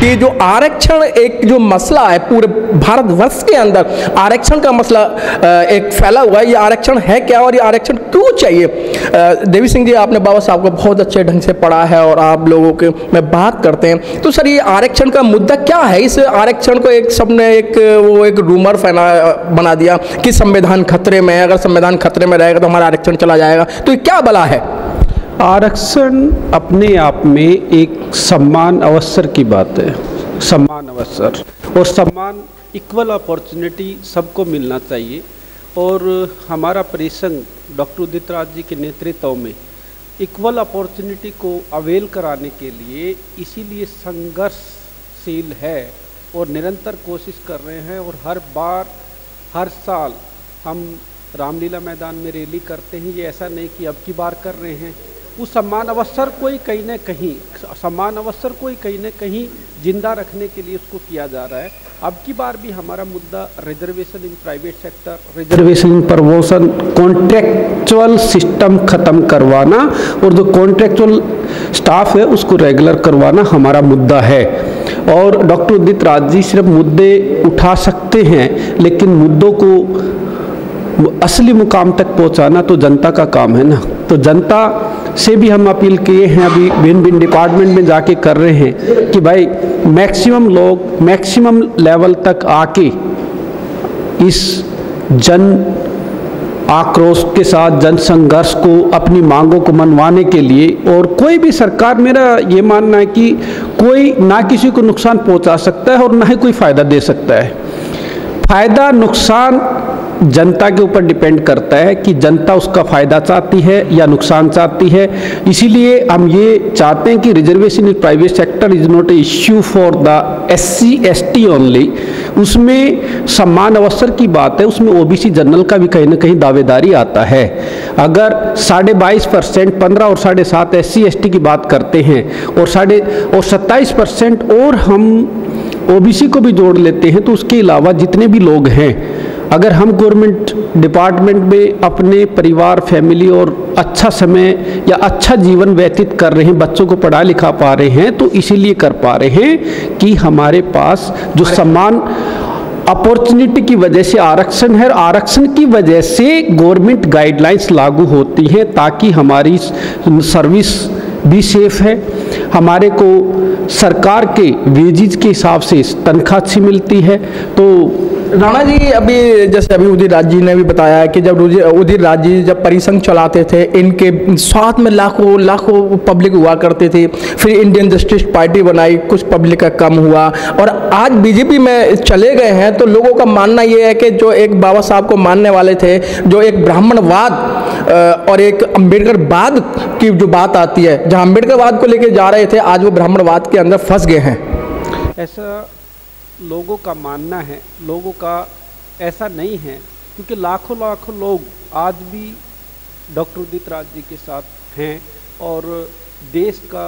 कि जो आरक्षण एक जो मसला है पूरे भारतवर्ष के अंदर, आरक्षण का मसला एक फैला हुआ है। ये आरक्षण है क्या और ये आरक्षण क्यों चाहिए? देवी सिंह जी, आपने बाबा साहब को बहुत अच्छे ढंग से पढ़ा है और आप लोगों के में बात करते हैं। तो सर, ये आरक्षण का मुद्दा क्या है? इस आरक्षण को एक सबने एक, वो एक रूमर फैला, बना दिया कि संविधान खतरे में है। अगर संविधान खतरे में रहेगा तो हमारा आरक्षण चला जाएगा। तो ये क्या बला है? आरक्षण अपने आप में एक सम्मान अवसर की बात है। सम्मान अवसर। और सम्मान इक्वल अपॉर्चुनिटी सबको मिलना चाहिए। और हमारा परिसंघ डॉक्टर उदित राज जी के नेतृत्व में इक्वल अपॉर्चुनिटी को अवेल कराने के लिए इसीलिए संघर्षशील है और निरंतर कोशिश कर रहे हैं। और हर बार, हर साल हम रामलीला मैदान में रैली करते हैं। ये ऐसा नहीं कि अब की बार कर रहे हैं। उस सम्मान अवसर कोई कहीं न कहीं सम्मान अवसर कोई कहीं न कहीं ज़िंदा रखने के लिए उसको किया जा रहा है। अब की बार भी हमारा मुद्दा reservation in private sector reservation in promotion contractual system ख़त्म करवाना और जो कॉन्ट्रेक्चुअल स्टाफ है उसको रेगुलर करवाना हमारा मुद्दा है। और डॉक्टर उदित राज जी सिर्फ़ मुद्दे उठा सकते हैं, लेकिन मुद्दों को असली मुकाम तक पहुंचाना तो जनता का काम है ना। तो जनता से भी हम अपील किए हैं, अभी भिन्न भिन्न डिपार्टमेंट में जाके कर रहे हैं कि भाई मैक्सिमम लोग मैक्सिमम लेवल तक आके इस जन आक्रोश के साथ, जन संघर्ष को, अपनी मांगों को मनवाने के लिए और कोई भी सरकार, मेरा ये मानना है कि कोई ना किसी को नुकसान पहुँचा सकता है और ना ही कोई फ़ायदा दे सकता है। फ़ायदा, नुकसान जनता के ऊपर डिपेंड करता है कि जनता उसका फ़ायदा चाहती है या नुकसान चाहती है। इसीलिए हम ये चाहते हैं कि reservation in private sector is not a issue for the S C S T only उसमें सम्मान अवसर की बात है, उसमें ओबीसी जनरल का भी कहीं ना कहीं दावेदारी आता है। अगर साढ़े बाईस परसेंट पंद्रह और साढ़े सात एस सी एस टी की बात करते हैं और साढ़े और सत्ताईस परसेंट और हम ओबीसी को भी जोड़ लेते हैं तो उसके अलावा जितने भी लोग हैं अगर हम गवर्नमेंट डिपार्टमेंट में अपने परिवार फैमिली और अच्छा समय या अच्छा जीवन व्यतीत कर रहे हैं बच्चों को पढ़ा लिखा पा रहे हैं तो इसीलिए कर पा रहे हैं कि हमारे पास जो सम्मान अपॉर्चुनिटी की वजह से आरक्षण है आरक्षण की वजह से गवर्नमेंट गाइडलाइंस लागू होती हैं ताकि हमारी सर्विस भी सेफ़ है। हमारे को सरकार के वेजिज के हिसाब से तनख्वाह अच्छी मिलती है तो राणा जी, अभी जैसे अभी उदित राज जी ने भी बताया कि जब उदित राज जी जब परिसंघ चलाते थे, इनके साथ में लाखों लाखों पब्लिक हुआ करते थे। फिर इंडियन जस्टिस पार्टी बनाई, कुछ पब्लिक का कम हुआ। और आज बीजेपी में चले गए हैं तो लोगों का मानना ये है कि जो एक बाबा साहब को मानने वाले थे, जो एक ब्राह्मणवाद और एक अम्बेडकरवाद की जो बात आती है, जहाँ अम्बेडकरवाद को लेकर जा रहे थे, आज वो ब्राह्मणवाद के अंदर फंस गए हैं। ऐसा लोगों का मानना है, लोगों का ऐसा नहीं है, क्योंकि लाखों लाखों लोग आज भी डॉक्टर उदित राज जी के साथ हैं और देश का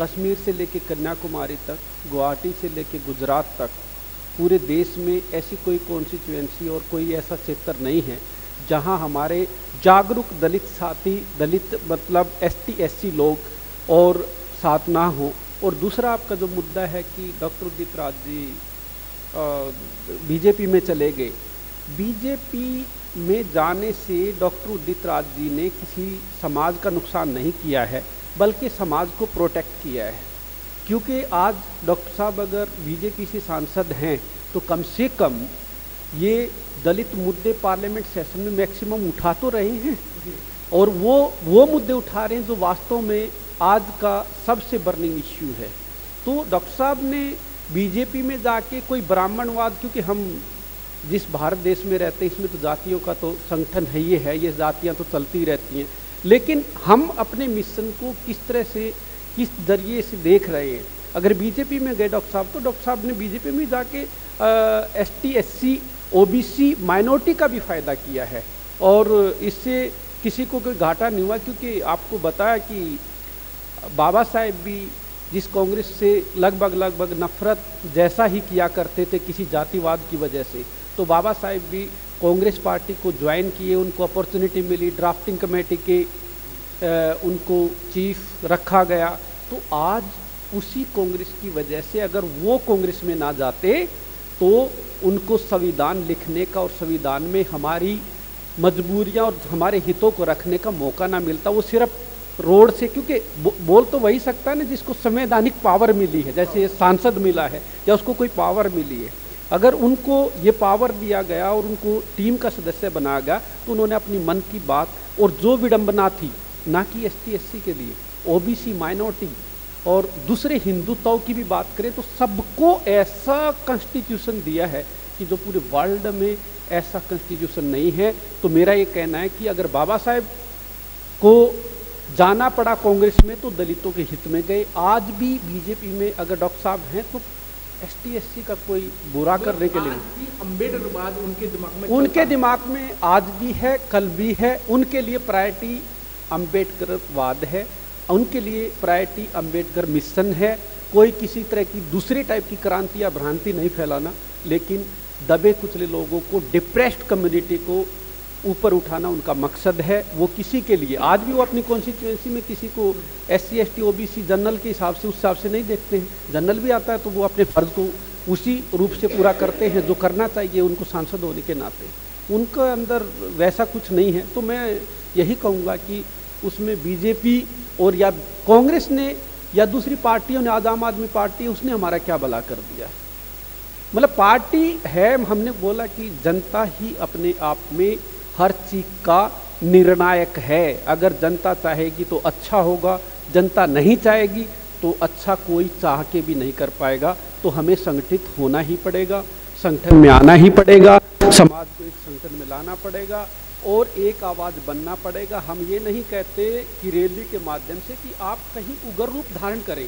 कश्मीर से लेकर कन्याकुमारी तक, गुवाहाटी से लेकर गुजरात तक, पूरे देश में ऐसी कोई कॉन्स्टिट्यूएंसी और कोई ऐसा क्षेत्र नहीं है, जहाँ हमारे जागरूक दलित साथी, दलित मतलब एस टी लोग और साथ ना हो। और दूसरा आपका जो मुद्दा है कि डॉक्टर उदित राज जी बीजेपी में चले गए। बीजेपी में जाने से डॉक्टर उदित राज जी ने किसी समाज का नुकसान नहीं किया है बल्कि समाज को प्रोटेक्ट किया है। क्योंकि आज डॉक्टर साहब अगर बीजेपी से सांसद हैं तो कम से कम ये दलित मुद्दे पार्लियामेंट सेशन में मैक्सिमम उठा तो रहे हैं। और वो वो मुद्दे उठा रहे हैं जो वास्तव में आज का सबसे बर्निंग इश्यू है। तो डॉक्टर साहब ने बीजेपी में जाके कोई ब्राह्मणवाद, क्योंकि हम जिस भारत देश में रहते हैं, इसमें तो जातियों का तो संगठन है, ये है, ये जातियाँ तो चलती रहती हैं। लेकिन हम अपने मिशन को किस तरह से, किस ज़रिए से देख रहे हैं? अगर बीजेपी में गए डॉक्टर साहब तो डॉक्टर साहब ने बीजेपी में जाके S T S C O B C minority का भी फ़ायदा किया है। और इससे किसी को कोई घाटा नहीं हुआ, क्योंकि आपको बताया कि बाबा साहेब भी जिस कांग्रेस से लगभग लगभग नफरत जैसा ही किया करते थे किसी जातिवाद की वजह से तो बाबा साहेब भी कांग्रेस पार्टी को ज्वाइन किए उनको अपॉर्चुनिटी मिली ड्राफ्टिंग कमेटी के आ, उनको चीफ रखा गया। तो आज उसी कांग्रेस की वजह से अगर वो कांग्रेस में ना जाते तो उनको संविधान लिखने का और संविधान में हमारी मजबूरियाँ और हमारे हितों को रखने का मौका ना मिलता। वो सिर्फ़ रोड से क्योंकि बो, बोल तो वही सकता है ना जिसको संवैधानिक पावर मिली है जैसे सांसद मिला है या उसको कोई पावर मिली है। अगर उनको ये पावर दिया गया और उनको टीम का सदस्य बनाया गया तो उन्होंने अपनी मन की बात और जो विडंबना थी ना कि एस टी के लिए ओबीसी माइनॉरिटी और दूसरे हिंदुत्व की भी बात करें तो सबको ऐसा कॉन्स्टिट्यूशन दिया है कि जो पूरे वर्ल्ड में ऐसा कॉन्स्टिट्यूशन नहीं है। तो मेरा ये कहना है कि अगर बाबा साहेब को जाना पड़ा कांग्रेस में तो दलितों के हित में गए। आज भी बीजेपी में अगर डॉक्टर साहब हैं तो एस टी का कोई बुरा करने के लिए अम्बेडकरवाद उनके दिमाग में उनके दिमाग में आज भी है कल भी है। उनके लिए प्रायोरिटी अम्बेडकरवाद है। उनके लिए प्रायोरिटी अंबेडकर मिशन है। कोई किसी तरह की दूसरी टाइप की क्रांति या भ्रांति नहीं फैलाना लेकिन दबे कुचले लोगों को डिप्रेस्ड कम्युनिटी को ऊपर उठाना उनका मकसद है, वो किसी के लिए। आज भी वो अपनी कॉन्स्टिट्यूंसी में किसी को S C S T O B C general के हिसाब से, उस हिसाब से नहीं देखते हैं। जनरल भी आता है तो वो अपने फ़र्ज़ को उसी रूप से पूरा करते हैं, जो करना चाहिए, उनको सांसद होने के नाते। उनके अंदर वैसा कुछ नहीं है। तो मैं यही कहूँगा कि उसमें बीजेपी और या कांग्रेस ने या दूसरी पार्टियों ने आम आदमी पार्टी उसने हमारा क्या भला कर दिया? मतलब पार्टी है, हमने बोला कि जनता ही अपने आप में हर चीज़ का निर्णायक है। अगर जनता चाहेगी तो अच्छा होगा, जनता नहीं चाहेगी तो अच्छा कोई चाह के भी नहीं कर पाएगा। तो हमें संगठित होना ही पड़ेगा, संगठन में आना ही पड़ेगा, समाज को एक संगठन में लाना पड़ेगा और एक आवाज़ बनना पड़ेगा। हम ये नहीं कहते कि रैली के माध्यम से कि आप कहीं उग्र रूप धारण करें।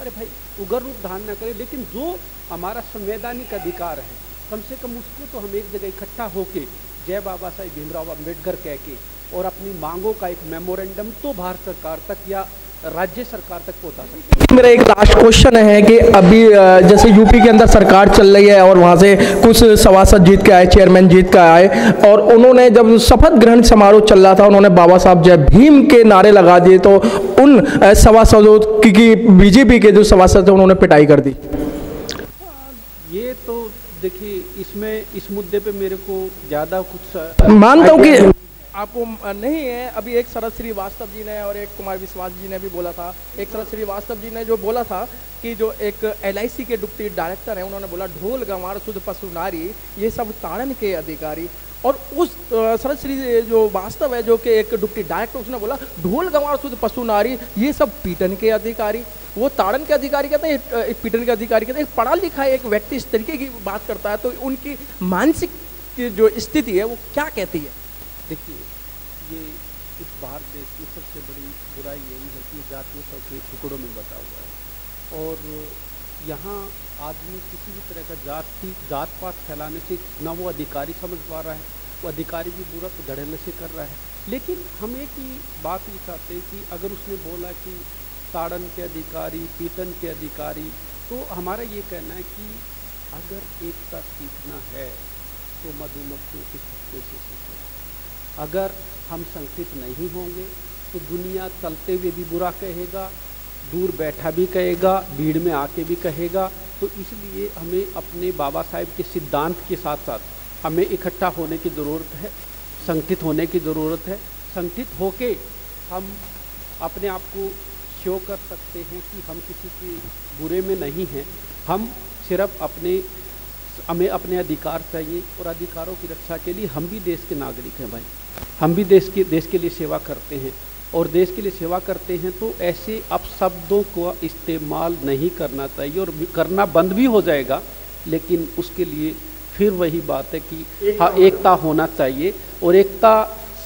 अरे भाई, उग्र रूप धारण न करें, लेकिन जो हमारा संवैधानिक अधिकार है, कम से कम उसको तो हम एक जगह इकट्ठा होके जय बाबा साहेब भीमराव अंबेडकर कह के और अपनी मांगों का एक मेमोरेंडम तो भारत सरकार तक या राज्य सरकार तक पहुँचा सकते मेरा एक लास्ट क्वेश्चन है कि अभी जैसे यूपी के अंदर सरकार चल रही है और वहाँ से कुछ सभासद जीत के आए चेयरमैन जीत के आए, और उन्होंने जब शपथ ग्रहण समारोह चल रहा था, उन्होंने बाबा साहब जय भीम के नारे लगा दिए तो उन सभासदों की बीजेपी के जो सभासद थे उन्होंने पिटाई कर दी। देखिए इसमें इस मुद्दे पे मेरे को ज़्यादा कुछ मानता हूँ कि आपको नहीं है। अभी एक शरद श्रीवास्तव जी ने और एक कुमार विश्वास जी ने भी बोला था। एक शरद श्रीवास्तव जी ने जो बोला था कि जो एक एलआईसी के डिप्टी डायरेक्टर हैं, उन्होंने बोला, ढोल गंवार, शुद्ध पशु नारी, ये सब ताड़न के अधिकारी। और उस शरद श्री जो वास्तव है, जो कि एक डिप्टी डायरेक्टर, उसने बोला, ढोल गंवार, शुद्ध पशु नारी, ये सब पीटन के अधिकारी। वो ताड़न के अधिकारी कहते हैं एक पीटन के अधिकारी कहते हैं। एक पढ़ा लिखा एक व्यक्ति इस तरीके की बात करता है तो उनकी मानसिक जो स्थिति है, वो क्या कहती है? देखिए, ये इस भारत देश की सबसे बड़ी बुराई यही है कि जातियों के टुकड़ों में बटा हुआ है। और यहाँ आदमी किसी भी तरह का जाति जात पात फैलाने से ना वो अधिकारी समझ पा रहा है, वो अधिकारी भी बुरा धड़ेले से कर रहा है। लेकिन हम एक ही बात ये चाहते हैं कि अगर उसने बोला कि ताड़न के अधिकारी, पीटन के अधिकारी तो हमारा ये कहना है कि अगर एकता सीखना है तो मधुमक्खियों के खत्ते से सीखो। अगर हम संगठित नहीं होंगे तो दुनिया चलते हुए भी बुरा कहेगा, दूर बैठा भी कहेगा, भीड़ में आके भी कहेगा। तो इसलिए हमें अपने बाबा साहेब के सिद्धांत के साथ साथ हमें इकट्ठा होने की ज़रूरत है संगठित होने की ज़रूरत है। संगठित होके हम अपने आप को शो कर सकते हैं कि हम किसी के बुरे में नहीं हैं। हम सिर्फ़ अपने हमें अपने अधिकार चाहिए और अधिकारों की रक्षा के लिए हम भी देश के नागरिक हैं भाई। हम भी देश के देश के लिए सेवा करते हैं और देश के लिए सेवा करते हैं तो ऐसे अपशब्दों को इस्तेमाल नहीं करना चाहिए और करना बंद भी हो जाएगा लेकिन उसके लिए फिर वही बात है कि हाँ एकता होना चाहिए और एकता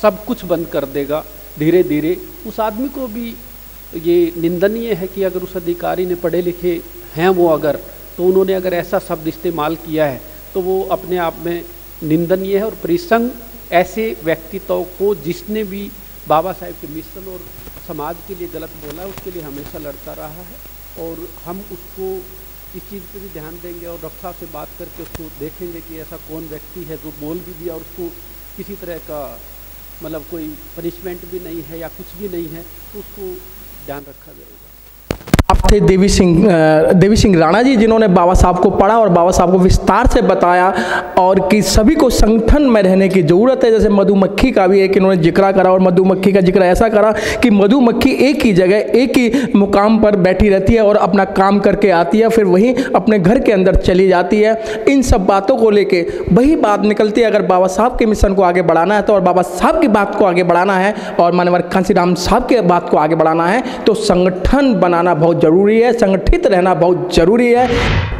सब कुछ बंद कर देगा धीरे धीरे उस आदमी को भी ये निंदनीय है कि अगर उस अधिकारी ने पढ़े लिखे हैं वो अगर तो उन्होंने अगर ऐसा शब्द इस्तेमाल किया है तो वो अपने आप में निंदनीय है और परिसंग ऐसे व्यक्तित्व को जिसने भी बाबा साहेब के मिशन और समाज के लिए गलत बोला है उसके लिए हमेशा लड़ता रहा है और हम उसको इस चीज़ पे भी ध्यान देंगे और डॉक्टर साहब से बात करके उसको देखेंगे कि ऐसा कौन व्यक्ति है जो बोल भी दिया और उसको किसी तरह का मतलब कोई पनिशमेंट भी नहीं है या कुछ भी नहीं है तो उसको ध्यान रखा जाएगा। आप थे देवी सिंह देवी सिंह राणा जी, जिन्होंने बाबा साहब को पढ़ा और बाबा साहब को विस्तार से बताया और कि सभी को संगठन में रहने की ज़रूरत है। जैसे मधुमक्खी का भी एक इन्होंने ज़िक्र करा और मधुमक्खी का ज़िक्र ऐसा करा कि मधुमक्खी एक ही जगह, एक ही मुकाम पर बैठी रहती है और अपना काम करके आती है, फिर वहीं अपने घर के अंदर चली जाती है। इन सब बातों को लेके वही बात निकलती है, अगर बाबा साहब के मिशन को आगे बढ़ाना है तो और बाबा साहब की बात को आगे बढ़ाना है और मानवर राम साहब के बात को आगे बढ़ाना है तो संगठन बनाना बहुत ज़रूरी है संगठित रहना बहुत ज़रूरी है।